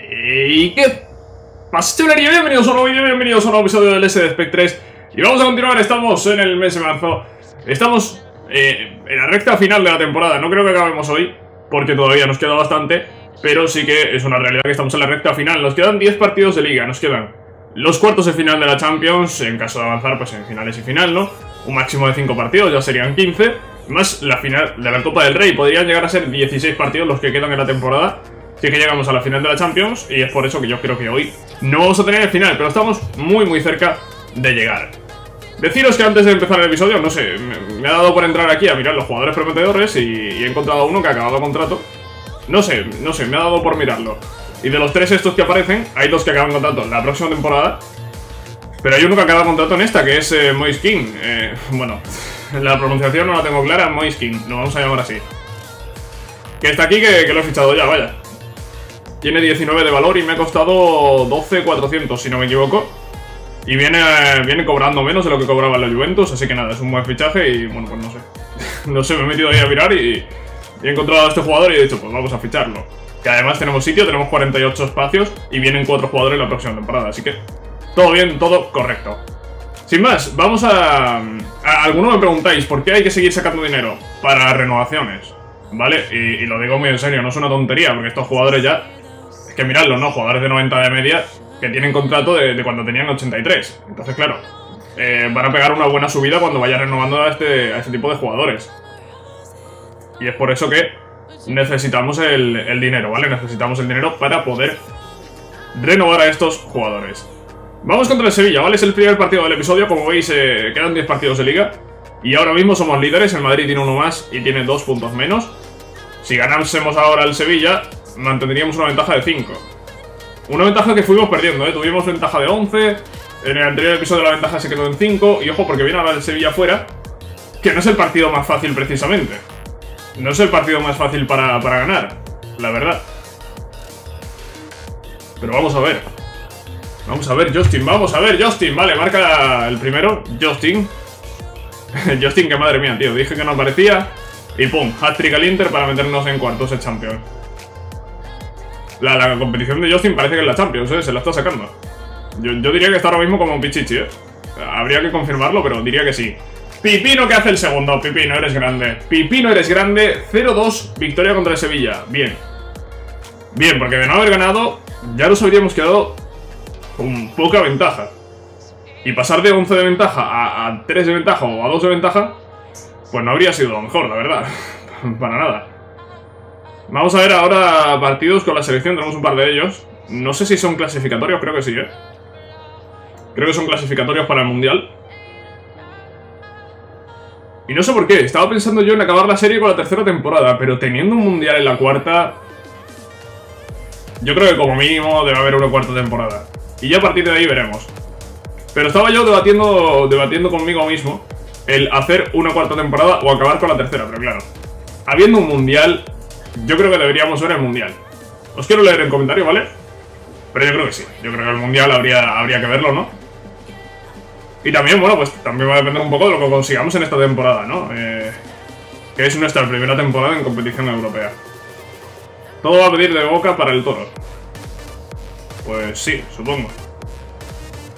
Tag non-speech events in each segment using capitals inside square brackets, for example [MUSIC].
¿Y qué pasa, chavalería? Bienvenidos a un nuevo vídeo, bienvenidos a un nuevo episodio del SD Spec 3 Y vamos a continuar, estamos en el mes de marzo. Estamos eh, en la recta final de la temporada. No creo que acabemos hoy, porque todavía nos queda bastante Pero sí que es una realidad que estamos en la recta final. Nos quedan 10 partidos de liga, nos quedan los cuartos de final de la Champions En caso de avanzar, pues en finales y final, ¿no? Un máximo de 5 partidos, ya serían 15 Más la final de la Copa del Rey. Podrían llegar a ser 16 partidos los que quedan en la temporada Sí que llegamos a la final de la Champions y es por eso que yo creo que hoy no vamos a tener el final, pero estamos muy muy cerca de llegar. Deciros que antes de empezar el episodio, no sé, me, ha dado por entrar aquí a mirar los jugadores prometedores y, he encontrado uno que ha acabado contrato. No sé, no sé, me ha dado por mirarlo. Y de los tres estos que aparecen, hay dos que acaban contrato la próxima temporada. Pero hay uno que acaba contrato en esta, que es eh. Eh, bueno, la pronunciación no la tengo clara, Moise King, lo vamos a llamar así. Que está aquí, que lo he fichado ya, vaya. Tiene 19 de valor y me ha costado 12,400 si no me equivoco. Y viene, viene cobrando menos de lo que cobraba la Juventus, así que nada, es un buen fichaje y bueno, pues no sé. [LAUGHS] no sé, me he metido ahí a mirar y, he encontrado a este jugador y he dicho, pues vamos a ficharlo. Que además tenemos sitio, tenemos 48 espacios y vienen 4 jugadores la próxima temporada, así que todo bien, todo correcto. Sin más, vamos a... a algunos me preguntáis, ¿por qué hay que seguir sacando dinero para renovaciones? ¿Vale? Y, y lo digo muy en serio, no es una tontería, porque estos jugadores ya que miradlo, ¿no? Jugadores de 90 de media que tienen contrato de, cuando tenían 83. Entonces, claro, eh, van a pegar una buena subida cuando vaya renovando a este, este tipo de jugadores. Y es por eso que necesitamos el, dinero, ¿vale? Necesitamos el dinero para poder renovar a estos jugadores. Vamos contra el Sevilla, ¿vale? Es el primer partido del episodio, como veis eh, quedan 10 partidos de liga Y ahora mismo somos líderes, el Madrid tiene uno más y tiene dos puntos menos Si ganásemos ahora el Sevilla, mantendríamos una ventaja de 5. Una ventaja que fuimos perdiendo, ¿eh? Tuvimos ventaja de 11, en el anterior episodio la ventaja se quedó en 5, y ojo, porque viene ahora el Sevilla fuera, que no es el partido más fácil precisamente. No es el partido más fácil para, para ganar, la verdad. Pero vamos a ver. Vamos a ver, Justin, vamos a ver, Justin. Vale, marca el primero, Justin. [LAUGHS] Justin, que madre mía, tío. Dije que no aparecía. Y pum, hat-trick al Inter para meternos en cuartos de Champions. La, competición de Justin parece que es la Champions, ¿eh? Se la está sacando. Yo, diría que está ahora mismo como un pichichi, ¿eh? Habría que confirmarlo, pero diría que sí. Pipino que hace el segundo. Pipino, eres grande. Pipino, eres grande. 0-2, victoria contra el Sevilla. Bien. Bien, porque de no haber ganado, ya nos habríamos quedado con poca ventaja. Y pasar de 11 de ventaja a, a 3 de ventaja o a 2 de ventaja, pues no habría sido lo mejor, la verdad. [LAUGHS] Para nada. Vamos a ver ahora partidos con la selección, tenemos un par de ellos. No sé si son clasificatorios, creo que sí, ¿eh? Creo que son clasificatorios para el Mundial. Y no sé por qué, estaba pensando yo en acabar la serie con la tercera temporada, pero teniendo un Mundial en la cuarta... Yo creo que como mínimo debe haber una cuarta temporada. Y ya a partir de ahí veremos. Pero estaba yo debatiendo, debatiendo conmigo mismo el hacer una cuarta temporada o acabar con la tercera, pero claro. Habiendo un Mundial, yo creo que deberíamos ver el Mundial. Os quiero leer en comentario, ¿vale? Pero yo creo que sí. Yo creo que el Mundial habría, habría que verlo, ¿no? Y también, bueno, pues también va a depender un poco de lo que consigamos en esta temporada, ¿no? Eh, que es nuestra primera temporada en competición europea. Todo va a pedir de boca para el toro. Pues sí, supongo.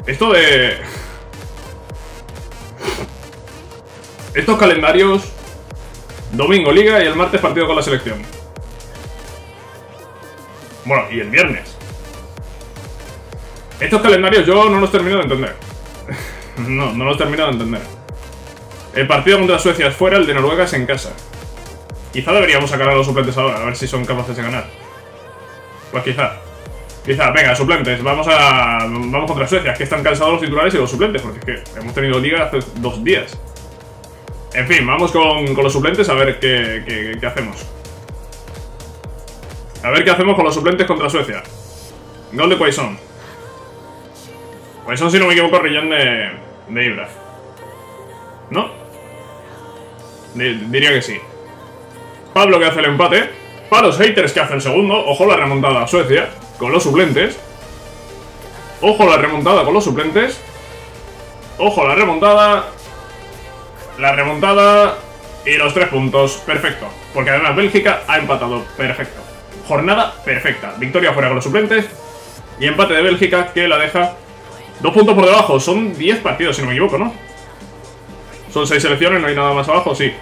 Esto de... Estos calendarios... Domingo Liga y el martes partido con la selección. Bueno, y el viernes. Estos calendarios yo no los termino de entender. [LAUGHS] no, no los termino de entender. El partido contra Suecia es fuera, el de Noruega es en casa. Quizá deberíamos sacar a los suplentes ahora, a ver si son capaces de ganar. Pues quizá. Quizá, venga, suplentes, vamos a. Vamos contra Suecia, que están cansados los titulares y los suplentes, porque es que hemos tenido liga hace dos días. En fin, vamos con, los suplentes a ver qué, qué hacemos. A ver qué hacemos con los suplentes contra Suecia. Gol de Quaison. Quaison, si no me equivoco, Rillón de, de Ibra. ¿No? diría que sí. Pablo que hace el empate. Para los haters que hace el segundo. Ojo la remontada a Suecia con los suplentes. Ojo la remontada con los suplentes. Ojo la remontada. La remontada. Y los tres puntos. Perfecto. Porque además Bélgica ha empatado. Perfecto. Jornada perfecta. Victoria fuera con los suplentes y empate de Bélgica que la deja dos puntos por debajo. Son 10 partidos, si no me equivoco, ¿no? Son 6 selecciones, no hay nada más abajo, sí.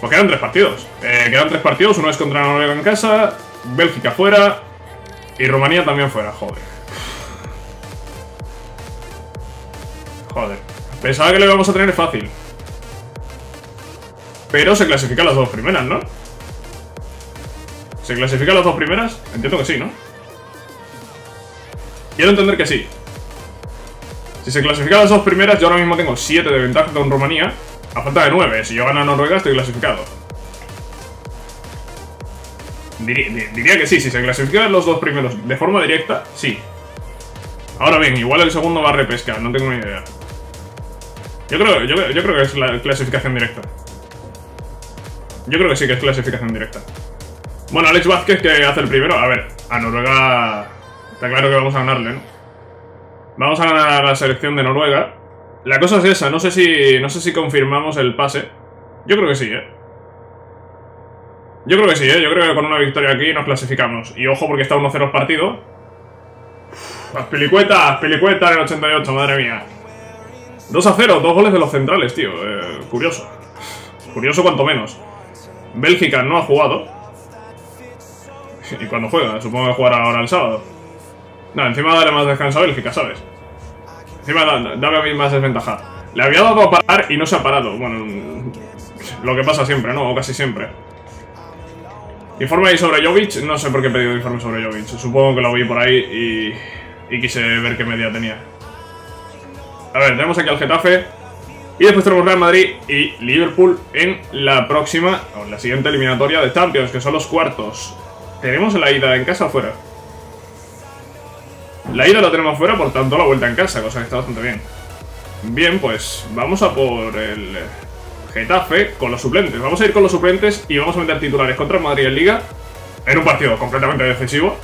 Pues quedan 3 partidos. Eh, quedan 3 partidos, uno es contra Noruega en casa, Bélgica fuera y Rumanía también fuera, joder. Joder. Pensaba que lo íbamos a tener fácil. Pero se clasifican las dos primeras, ¿no? ¿Se clasifican las dos primeras? Entiendo que sí, ¿no? Quiero entender que sí. Si se clasifican las dos primeras, yo ahora mismo tengo 7 de ventaja con Rumanía. A falta de 9. Si yo gano a Noruega, estoy clasificado. Diría, que sí. Si se clasifican los dos primeros de forma directa, sí. Ahora bien, igual el segundo va a repescar. No tengo ni idea. Yo creo, yo, yo creo que es la clasificación directa. Yo creo que sí que es clasificación directa. Bueno, Alex Vázquez que hace el primero. A ver, a Noruega está claro que vamos a ganarle, ¿no? Vamos a ganar a la selección de Noruega. La cosa es esa, no sé si no sé si confirmamos el pase. Yo creo que sí, ¿eh? Yo creo que sí, ¿eh? Yo creo que con una victoria aquí nos clasificamos. Y ojo porque está 1-0 el partido. Las pelicuetas, pelicuetas en el 88, madre mía. 2 a 0, dos goles de los centrales, tío. Eh, curioso. Curioso cuanto menos. Bélgica no ha jugado. ¿Y cuando juega? Supongo que jugará ahora el sábado. No, encima dale más descanso a Bélgica, ¿sabes? Encima dame a mí más desventaja. Le había dado a parar y no se ha parado. Bueno, lo que pasa siempre, ¿no? O casi siempre. Informe ahí sobre Jovic. No sé por qué he pedido informe sobre Jovic. Supongo que lo vi por ahí y, y quise ver qué media tenía. A ver, tenemos aquí al Getafe. Y después tenemos Real Madrid y Liverpool en la próxima, o en la siguiente eliminatoria de Champions, que son los cuartos. ¿Tenemos la ida en casa o? La ida la tenemos fuera, por tanto la vuelta en casa, cosa que está bastante bien. Bien, pues vamos a por el Getafe con los suplentes. Vamos a ir con los suplentes y vamos a meter titulares contra Madrid en Liga, en un partido completamente decisivo.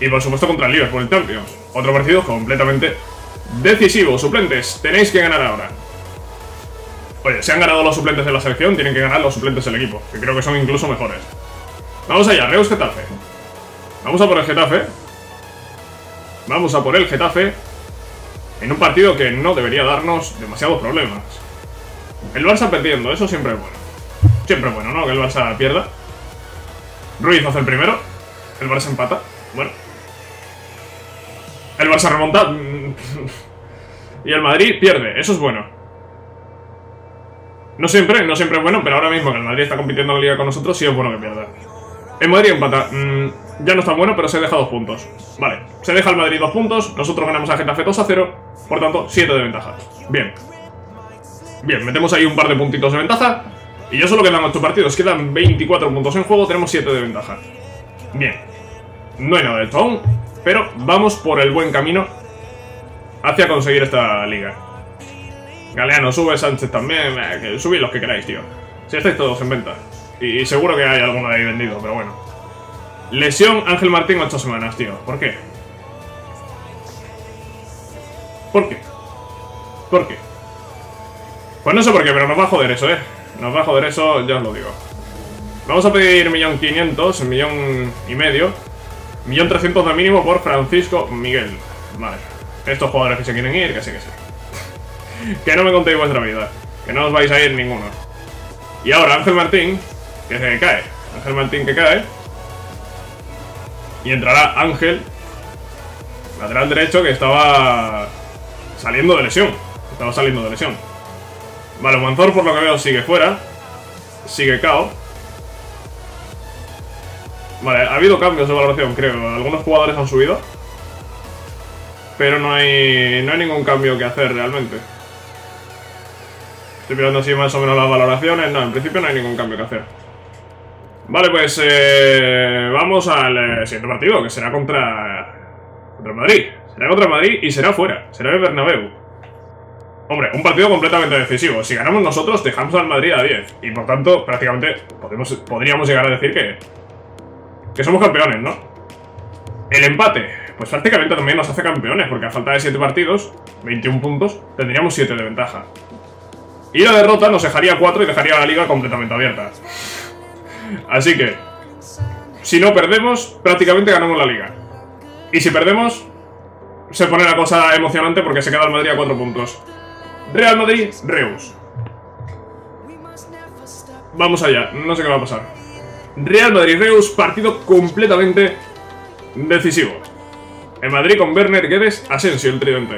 Y por supuesto contra el Liverpool en Champions. Otro partido completamente decisivo. Suplentes, tenéis que ganar ahora. Oye, si han ganado los suplentes de la selección, tienen que ganar los suplentes del equipo, que creo que son incluso mejores. Vamos allá, Reus Getafe. Vamos a por el Getafe. Vamos a por el Getafe. En un partido que no debería darnos demasiados problemas. El Barça perdiendo, eso siempre es bueno. Siempre es bueno, ¿no? Que el Barça pierda. Ruiz hace el primero. El Barça empata. Bueno. El Barça remonta. [LAUGHS] y el Madrid pierde. Eso es bueno. No siempre, no siempre es bueno, pero ahora mismo que el Madrid está compitiendo en la liga con nosotros, sí es bueno que pierda. El Madrid empata. Mm, ya no está bueno, pero se deja dos puntos. Vale, se deja el Madrid dos puntos, nosotros ganamos a Getafe 2 a 0, por tanto, 7 de ventaja. Bien. Bien, metemos ahí un par de puntitos de ventaja. Y ya solo quedan 8 partidos, quedan 24 puntos en juego, tenemos 7 de ventaja. Bien. No hay nada de esto aún, pero vamos por el buen camino hacia conseguir esta liga. Galeano sube, Sánchez también. Eh, subid los que queráis, tío. Si estáis todos en venta. Y, seguro que hay alguno ahí vendido, pero bueno. Lesión Ángel Martín 8 semanas, tío. ¿Por qué? ¿Por qué? ¿Por qué? Pues no sé por qué, pero nos va a joder eso, ¿eh? Nos va a joder eso, ya os lo digo. Vamos a pedir 1.500.000, millón y medio. 1.300.000 de mínimo por Francisco Miguel. Vale. Estos jugadores que se quieren ir, que sí, que sí [LAUGHS] que no me contéis vuestra vida. Que no os vais a ir ninguno. Y ahora Ángel Martín, que se cae. Ángel Martín que cae. Y entrará Ángel, lateral derecho, que estaba saliendo de lesión. Estaba saliendo de lesión. Vale, Manzor por lo que veo sigue fuera. Sigue KO. Vale, ha habido cambios de valoración, creo. Algunos jugadores han subido. Pero no hay, no hay ningún cambio que hacer realmente. Estoy mirando así más o menos las valoraciones. No, en principio no hay ningún cambio que hacer. Vale, pues eh, vamos al eh, siguiente partido, que será contra, contra Madrid. Será contra Madrid y será fuera. Será el Bernabéu. Hombre, un partido completamente decisivo. Si ganamos nosotros, dejamos al Madrid a 10. Y por tanto, prácticamente podemos, podríamos llegar a decir que, que somos campeones, ¿no? El empate, pues prácticamente también nos hace campeones, porque a falta de 7 partidos, 21 puntos, tendríamos 7 de ventaja. Y la derrota nos dejaría 4 y dejaría la liga completamente abierta. Así que, Si no perdemos, prácticamente ganamos la liga. Y si perdemos, se pone la cosa emocionante porque se queda el Madrid a cuatro puntos. Real Madrid, Reus. Vamos allá, no sé qué va a pasar. Real Madrid-Reus, partido completamente decisivo. En Madrid con Werner, Guedes, Asensio, el tridente.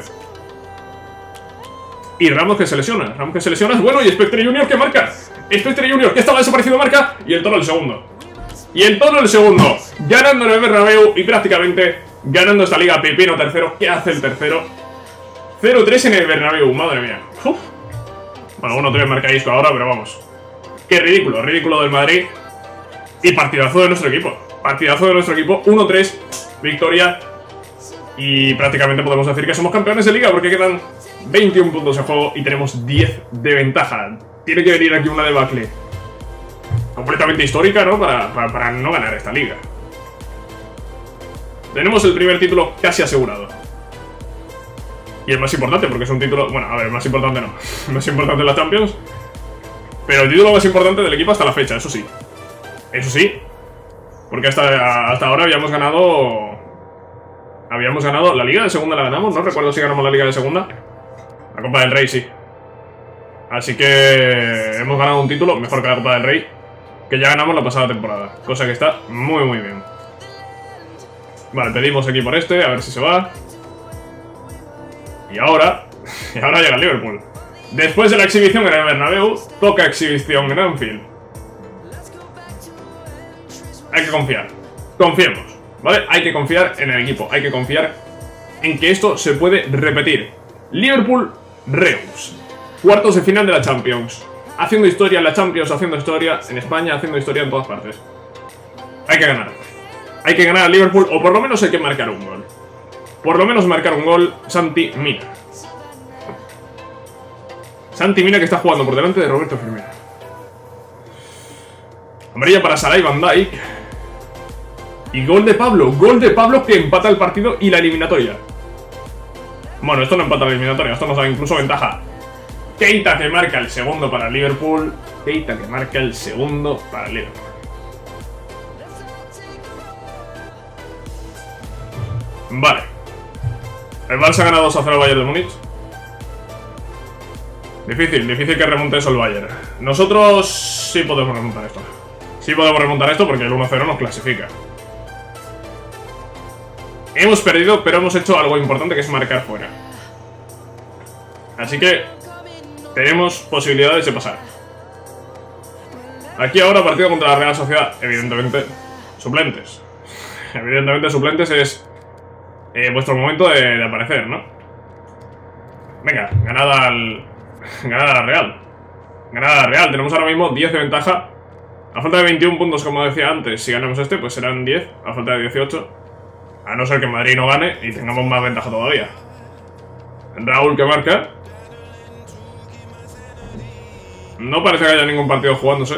Y Ramos que se lesiona. Ramos que se lesiona es bueno. Y Spectre Junior que marca. Spectre Junior que estaba desaparecido marca. Y el Toro el segundo. Y el Toro el segundo. Ganando en el Bernabéu y prácticamente ganando esta liga. Pepino tercero. ¿Qué hace el tercero? 0-3 en el Bernabéu. Madre mía. Bueno, uno marca marcadisco ahora, pero vamos. Qué ridículo. Ridículo del Madrid. Y partidazo de nuestro equipo. Partidazo de nuestro equipo. 1-3. Victoria. Y prácticamente podemos decir que somos campeones de liga porque quedan 21 puntos de juego y tenemos 10 de ventaja. Tiene que venir aquí una debacle completamente histórica, ¿no? Para, para, no ganar esta liga. Tenemos el primer título casi asegurado. Y el más importante, porque es un título... Bueno, a ver, el más importante no. [LAUGHS] El más importante de la Champions. Pero el título más importante del equipo hasta la fecha, eso sí. Eso sí. Porque hasta, hasta ahora habíamos ganado... Habíamos ganado... La Liga de Segunda la ganamos, no recuerdo si ganamos la Liga de Segunda. La Copa del Rey, sí. Así que hemos ganado un título mejor que la Copa del Rey, que ya ganamos la pasada temporada. Cosa que está muy, muy bien. Vale, pedimos aquí por este, a ver si se va. Y ahora... [LAUGHS] Y ahora llega Liverpool. Después de la exhibición en el Bernabéu, toca exhibición en Anfield. Hay que confiar. Confiemos, ¿vale? Hay que confiar en el equipo. Hay que confiar en que esto se puede repetir. Liverpool Reus. Cuartos de final de la Champions. Haciendo historia en la Champions, haciendo historia en España, haciendo historia en todas partes. Hay que ganar. Hay que ganar a Liverpool, o por lo menos hay que marcar un gol. Por lo menos marcar un gol Santi Mina. Santi Mina que está jugando por delante de Roberto Firmino. Amarilla para Salah y Van Dijk. Y gol de Pablo. Gol de Pablo que empata el partido y la eliminatoria. Bueno, esto no empata la eliminatoria, esto nos da incluso ventaja. Keita que marca el segundo para Liverpool. Keita que marca el segundo para Liverpool. Vale. El Barça ha ganado 2 a 0 al Bayern de Múnich. Difícil, difícil que remonte eso el Bayern. Nosotros sí podemos remontar esto. Sí podemos remontar esto porque el 1-0 nos clasifica. Hemos perdido, pero hemos hecho algo importante que es marcar fuera. Así que tenemos posibilidades de pasar. Aquí ahora partido contra la Real Sociedad, evidentemente suplentes. Evidentemente suplentes es eh, vuestro momento de, aparecer, ¿no? Venga, ganada al... [LAUGHS] ganada Real. Ganada Real, tenemos ahora mismo 10 de ventaja. A falta de 21 puntos, como decía antes, si ganamos este, pues serán 10, a falta de 18. A no ser que Madrid no gane y tengamos más ventaja todavía. Raúl que marca. No parece que haya ningún partido jugándose.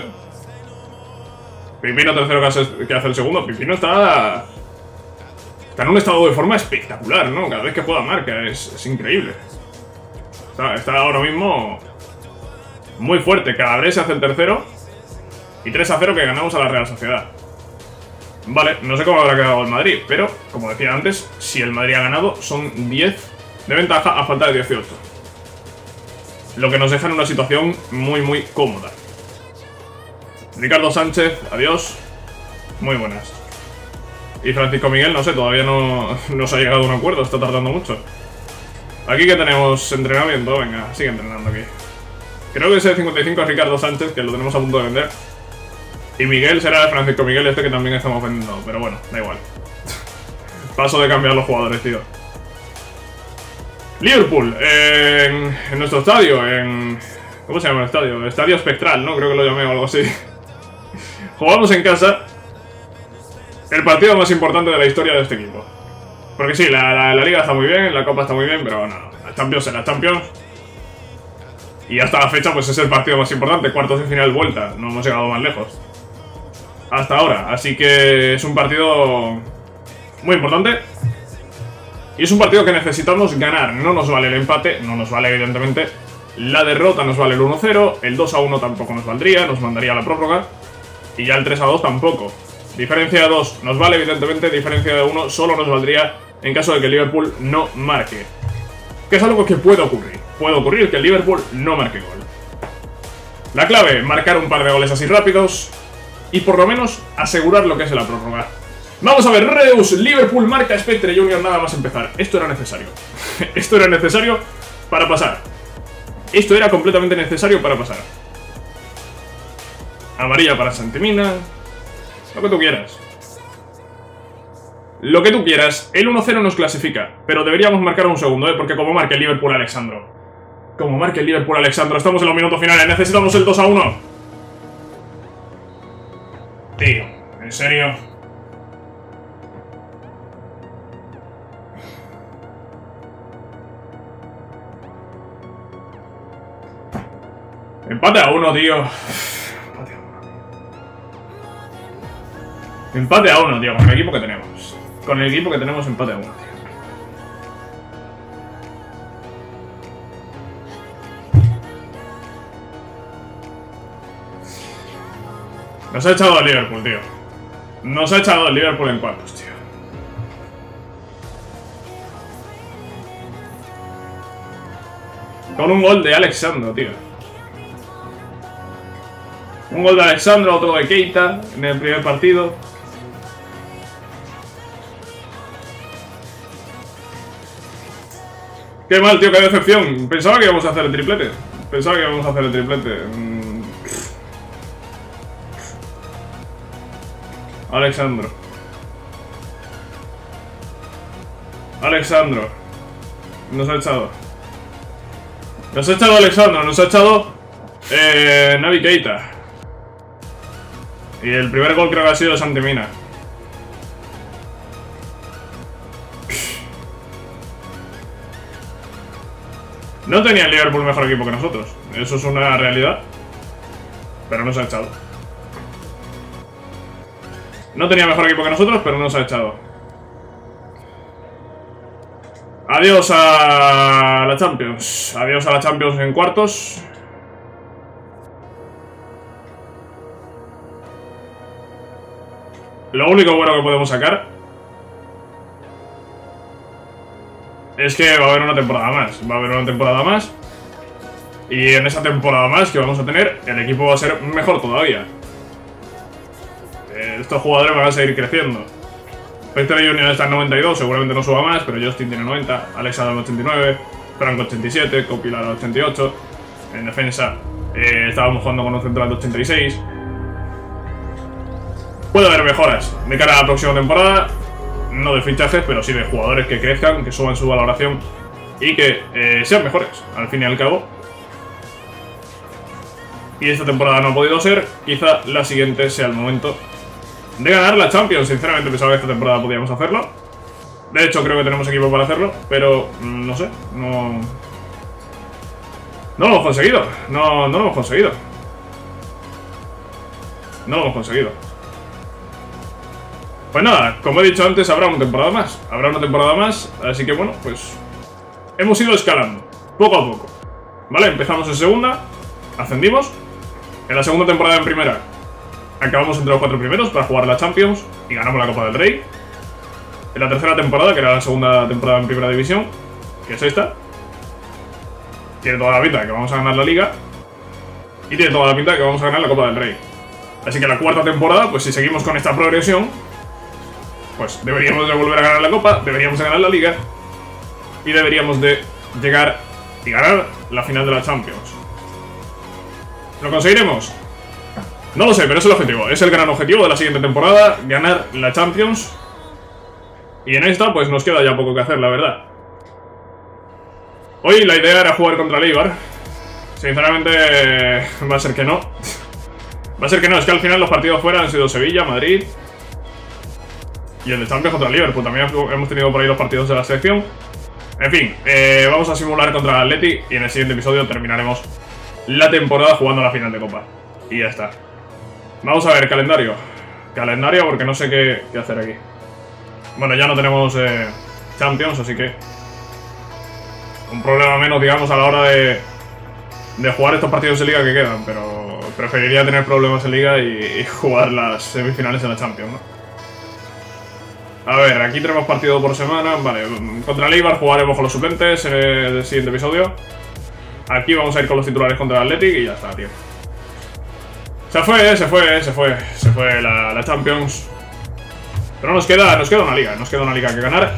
Pipino tercero que hace, el segundo. Pipino está... Está en un estado de forma espectacular, ¿no? Cada vez que juega marca, es, increíble. Está, ahora mismo muy fuerte. Se hace el tercero. Y 3 a 0 que ganamos a la Real Sociedad. Vale, no sé cómo habrá quedado el Madrid, pero, como decía antes, si el Madrid ha ganado, son 10 de ventaja a falta de 18. Lo que nos deja en una situación muy, muy cómoda. Ricardo Sánchez, adiós. Muy buenas. Y Francisco Miguel, no sé, todavía no [LAUGHS] nos ha llegado a un acuerdo, está tardando mucho. Aquí que tenemos entrenamiento, venga, sigue entrenando aquí. Creo que ese 55 es Ricardo Sánchez, que lo tenemos a punto de vender. Y Miguel será Francisco Miguel este que también estamos vendiendo, pero bueno, da igual. [LAUGHS] Paso de cambiar los jugadores, tío. Liverpool, en, nuestro estadio, en... ¿Cómo se llama el estadio? Estadio Espectral, ¿no? Creo que lo llamé o algo así. [LAUGHS] Jugamos en casa el partido más importante de la historia de este equipo. Porque sí, la, la, Liga está muy bien, la Copa está muy bien, pero no, la Champions es la Champions. Y hasta la fecha, pues es el partido más importante, cuartos de final vuelta, no hemos llegado más lejos hasta ahora. Así que es un partido muy importante. Y es un partido que necesitamos ganar. No nos vale el empate, no nos vale evidentemente la derrota, nos vale el 1-0. El 2-1 tampoco nos valdría, nos mandaría a la prórroga. Y ya el 3-2 tampoco. Diferencia de 2 nos vale, evidentemente. Diferencia de 1 solo nos valdría en caso de que Liverpool no marque. Que es algo que puede ocurrir. Puede ocurrir que Liverpool no marque gol. La clave, marcar un par de goles así rápidos y por lo menos asegurar lo que es la prórroga. Vamos a ver, Reus, Liverpool marca Spectre Junior nada más empezar. Esto era necesario. [LAUGHS] Esto era necesario para pasar. Esto era completamente necesario para pasar. Amarilla para Santimina. Lo que tú quieras. Lo que tú quieras. El 1-0 nos clasifica. Pero deberíamos marcar un segundo, ¿eh? Porque como marque el Liverpool Alexandro. Como marque el Liverpool Alexandro. Estamos en los minutos finales. Necesitamos el 2-1. Tío, ¿en serio? Empate a uno, tío. Empate a uno. Empate a uno, tío, con el equipo que tenemos. Con el equipo que tenemos, empate a uno, Nos ha echado el Liverpool, tío. Nos ha echado el Liverpool en cuartos, tío. Con un gol de Alexandro, tío. Un gol de Alexandro, otro de Keita en el primer partido. Qué mal, tío, qué decepción. Pensaba que íbamos a hacer el triplete. Pensaba que íbamos a hacer el triplete. Alexandro. Alexandro. Nos ha echado. Nos ha echado Alexandro, nos ha echado eh, Navi. Y el primer gol creo que ha sido Santimina. No tenía el Liverpool mejor equipo que nosotros. Eso es una realidad. Pero nos ha echado. No tenía mejor equipo que nosotros, pero nos ha echado. Adiós a la Champions. Adiós a la Champions en cuartos. Lo único bueno que podemos sacar es que va a haber una temporada más. Va a haber una temporada más. Y en esa temporada más que vamos a tener, el equipo va a ser mejor todavía. Estos jugadores van a seguir creciendo. Spectre Junior está en 92, seguramente no suba más, pero Justin tiene 90, Alexa en 89, Franco 87, Copilar 88. En defensa eh, estábamos jugando con un central de 86. Puede haber mejoras de cara a la próxima temporada, no de fichajes, pero sí de jugadores que crezcan, que suban su valoración y que eh, sean mejores, al fin y al cabo. Y esta temporada no ha podido ser, quizá la siguiente sea el momento de ganar la Champions. Sinceramente pensaba que esta temporada podíamos hacerlo. De hecho, creo que tenemos equipo para hacerlo, pero mm, no sé, no... No lo hemos conseguido, no, no lo hemos conseguido. No lo hemos conseguido. Pues nada, como he dicho antes, habrá una temporada más. Habrá una temporada más, así que bueno, pues... Hemos ido escalando, poco a poco. ¿Vale? Empezamos en segunda, ascendimos. En la segunda temporada en primera, acabamos entre los cuatro primeros para jugar la Champions y ganamos la Copa del Rey. En la tercera temporada, que era la segunda temporada en primera división, que es esta, tiene toda la pinta de que vamos a ganar la Liga. Y tiene toda la pinta de que vamos a ganar la Copa del Rey. Así que la cuarta temporada, pues si seguimos con esta progresión, pues deberíamos de volver a ganar la Copa, deberíamos de ganar la Liga y deberíamos de llegar y ganar la final de la Champions. ¿Lo conseguiremos? No lo sé, pero es el objetivo. Es el gran objetivo de la siguiente temporada, ganar la Champions. Y en esta, pues nos queda ya poco que hacer, la verdad. Hoy la idea era jugar contra el Sinceramente, va a ser que no. Va a ser que no, es que al final los partidos fuera han sido Sevilla, Madrid, y el de Champions contra el Liverpool. También hemos tenido por ahí los partidos de la selección. En fin, eh, vamos a simular contra el Atleti y en el siguiente episodio terminaremos la temporada jugando la final de Copa. Y ya está. Vamos a ver, calendario. Calendario porque no sé qué, hacer aquí. Bueno, ya no tenemos eh, Champions, así que... Un problema menos, digamos, a la hora de, de jugar estos partidos de liga que quedan, pero, preferiría tener problemas en Liga y, jugar las semifinales en la Champions, ¿no? A ver, aquí tenemos partido por semana. Vale, contra el Eibar jugaremos con los suplentes en el siguiente episodio. Aquí vamos a ir con los titulares contra el Athletic y ya está, tío. Se fue, se fue, se fue. Se fue la, Champions. Pero nos queda, nos queda una liga, nos queda una liga que ganar.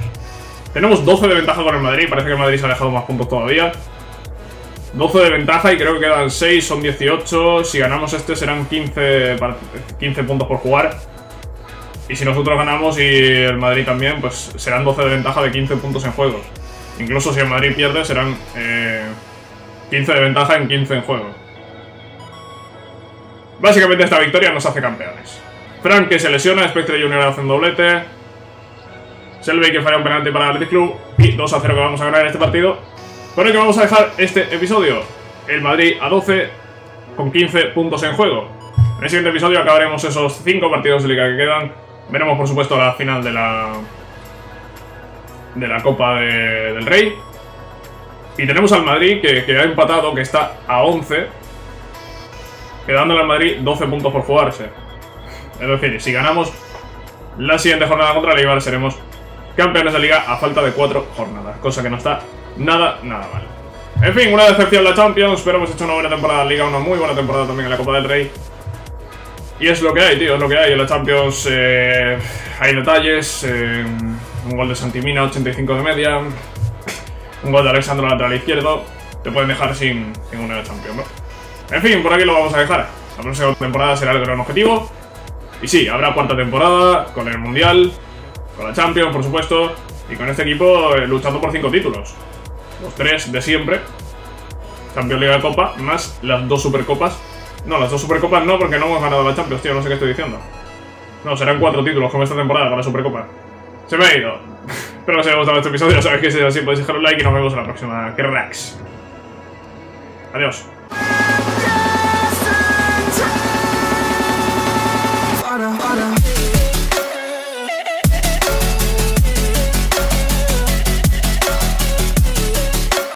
Tenemos 12 de ventaja con el Madrid, parece que el Madrid se ha dejado más puntos todavía. 12 de ventaja y creo que quedan 6, son 18. Si ganamos este serán 15, 15 puntos por jugar. Y si nosotros ganamos y el Madrid también, pues serán 12 de ventaja de 15 puntos en juego. Incluso si el Madrid pierde serán 15 eh, de ventaja en 15 en juego. Básicamente esta victoria nos hace campeones. Frank que se lesiona, Spectre Junior hace un doblete. Selby que falla un penalti para el Athletic Club. Y 2 a 0 que vamos a ganar en este partido. Con el que vamos a dejar este episodio. El Madrid a 12 con 15 puntos en juego. En el siguiente episodio acabaremos esos 5 partidos de liga que quedan. Veremos por supuesto la final de la... De la Copa del Rey. Y tenemos al Madrid que, que ha empatado, que está a 11. Quedándole al Madrid 12 puntos por jugarse. Es decir, si ganamos la siguiente jornada contra el Eibar seremos campeones de liga a falta de cuatro jornadas, cosa que no está nada, nada mal. En fin, una decepción la Champions, pero hemos hecho una buena temporada en Liga, una muy buena temporada también en la Copa del Rey. Y es lo que hay, tío, es lo que hay. En la Champions eh, hay detalles. Eh, un gol de Santimina, 85 de media. Un gol de Alexandro lateral izquierdo. Te pueden dejar sin, sin una Champions, ¿no? En fin, por aquí lo vamos a dejar. La próxima temporada será el gran objetivo. Y sí, habrá cuarta temporada con el Mundial, con la Champions, por supuesto, y con este equipo eh, luchando por cinco títulos. Los tres de siempre. Champions Liga de Copa, más las dos Supercopas. No, las dos Supercopas no, porque no hemos ganado la Champions, tío, no sé qué estoy diciendo. No, serán cuatro títulos con esta temporada con la Supercopa. Se me ha ido. [LAUGHS] Espero que os haya gustado este episodio, ya sabéis que si es así podéis dejar un like y nos vemos en la próxima. ¡Qué racks! Adiós.